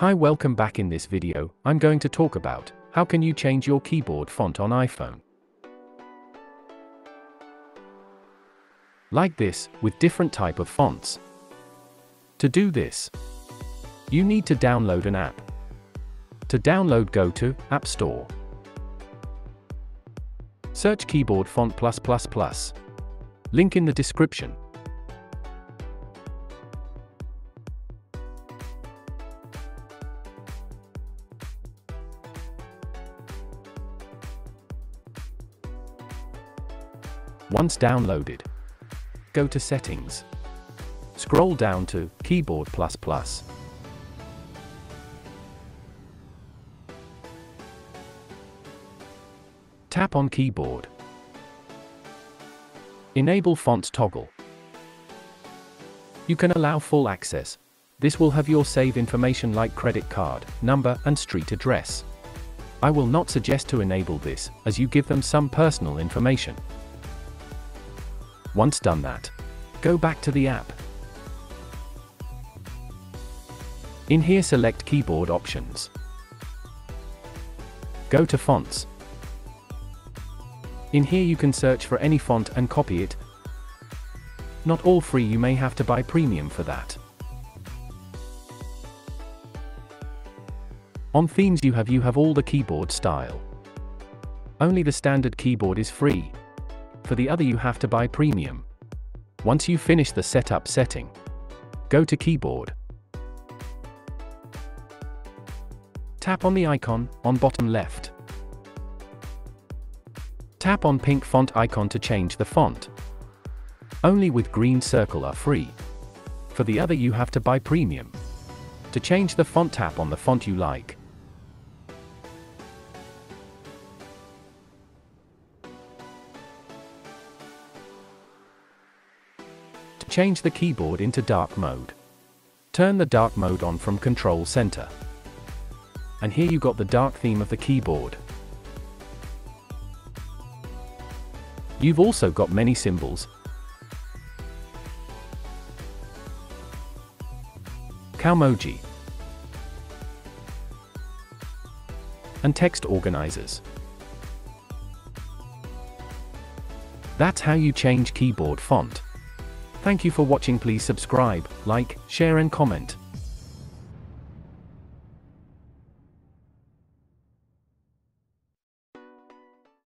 Hi welcome back in this video, I'm going to talk about, how can you change your keyboard font on iPhone. Like this, with different type of fonts. To do this, you need to download an app. To download go to, App Store. Search keyboard font plus plus plus. Link in the description. Once downloaded, go to Settings. Scroll down to Keyboard. Tap on Keyboard. Enable Fonts toggle. You can allow full access. This will have your save information like credit card, number, and street address. I will not suggest to enable this, as you give them some personal information. Once done that, go back to the app. In here select keyboard options. Go to fonts. In here you can search for any font and copy it. Not all free you may have to buy premium for that. On themes you have you have all the keyboard style. Only the standard keyboard is free, for the other you have to buy premium. Once you finish the setup setting, go to keyboard. Tap on the icon, on bottom left. Tap on pink font icon to change the font. Only with green circle are free. For the other you have to buy premium. To change the font tap on the font you like. Change the keyboard into dark mode. Turn the dark mode on from Control Center. And here you got the dark theme of the keyboard. You've also got many symbols. Kaomoji. And text organizers. That's how you change keyboard font. Thank you for watching please subscribe, like, share and comment.